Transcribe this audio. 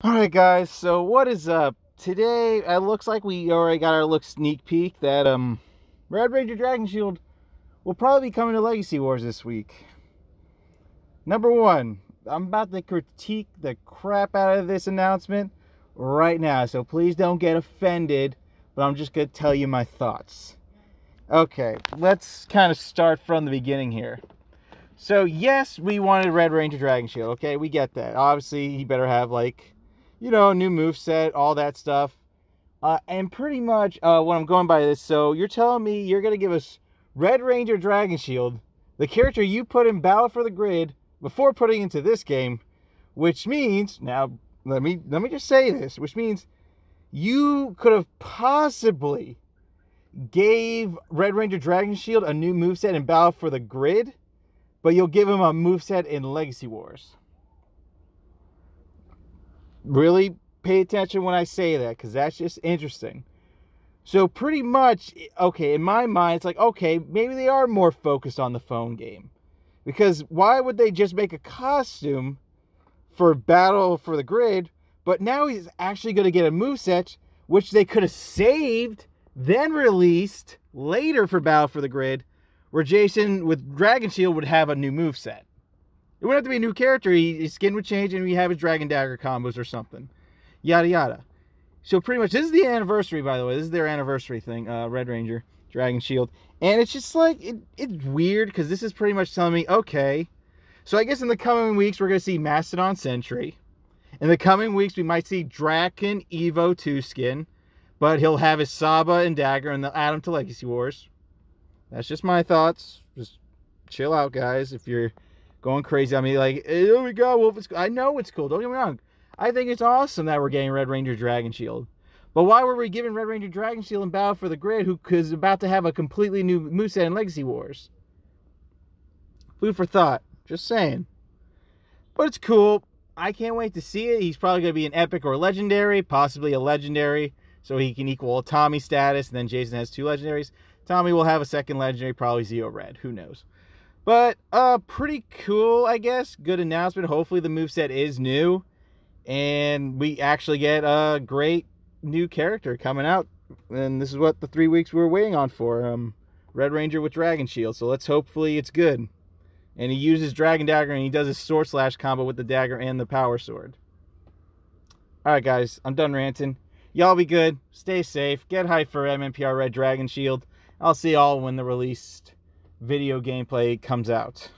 All right, guys. So what is up today? It looks like we already got our look sneak peek that um, Red Ranger Dragon Shield will probably be coming to Legacy Wars this week. Number one, I'm about to critique the crap out of this announcement right now, so please don't get offended. But I'm just gonna tell you my thoughts. Okay, let's kind of start from the beginning here. So yes, we wanted Red Ranger Dragon Shield. Okay, we get that. Obviously, he better have like you know, new move set, all that stuff. Uh, and pretty much uh, what I'm going by this, so you're telling me you're going to give us Red Ranger Dragon Shield, the character you put in Battle for the Grid before putting into this game, which means, now let me let me just say this, which means you could have possibly gave Red Ranger Dragon Shield a new move set in Battle for the Grid, but you'll give him a move set in Legacy Wars really pay attention when I say that because that's just interesting. So pretty much, okay, in my mind, it's like, okay, maybe they are more focused on the phone game. Because why would they just make a costume for Battle for the Grid, but now he's actually going to get a move set, which they could have saved, then released later for Battle for the Grid, where Jason with Dragon Shield would have a new move set. It wouldn't have to be a new character. He, his skin would change and we have his Dragon Dagger combos or something. Yada yada. So pretty much, this is the anniversary, by the way. This is their anniversary thing, uh, Red Ranger, Dragon Shield. And it's just like, it, it's weird because this is pretty much telling me, okay. So I guess in the coming weeks, we're going to see Mastodon Sentry. In the coming weeks, we might see Drakkon Evo 2 skin. But he'll have his Saba and Dagger and they'll add him to Legacy Wars. That's just my thoughts. Just chill out, guys. If you're going crazy. I mean, like, oh we go, Wolf is I know it's cool. Don't get me wrong. I think it's awesome that we're getting Red Ranger Dragon Shield. But why were we giving Red Ranger Dragon Shield and Battle for the Grid, who is about to have a completely new moveset in Legacy Wars? Food for thought. Just saying. But it's cool. I can't wait to see it. He's probably going to be an epic or legendary, possibly a legendary, so he can equal Tommy status, and then Jason has two legendaries. Tommy will have a second legendary, probably Zeo Red. Who knows? But uh, pretty cool, I guess. Good announcement. Hopefully the move set is new. And we actually get a great new character coming out. And this is what the three weeks we were waiting on for. Um, Red Ranger with Dragon Shield. So let's hopefully it's good. And he uses Dragon Dagger and he does his Sword Slash combo with the Dagger and the Power Sword. Alright guys, I'm done ranting. Y'all be good. Stay safe. Get hyped for MMPR Red Dragon Shield. I'll see y'all when the released video gameplay comes out.